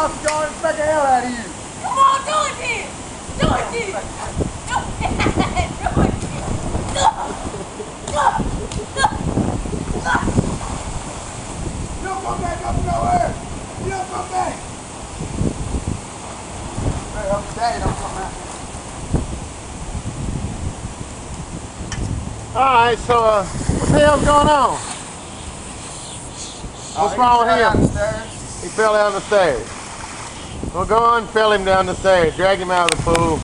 I'll John smack the hell out of you. Come on, do it then. Do it then. Do it. Do it then. You don't come back up nowhere. You don't come back. Hey, I'm daddy, don't come out. Alright, so uh, what the hell's going on? What's wrong with him? He fell down the stairs. Well, go on, fell him down the stairs. Drag him out of the pool.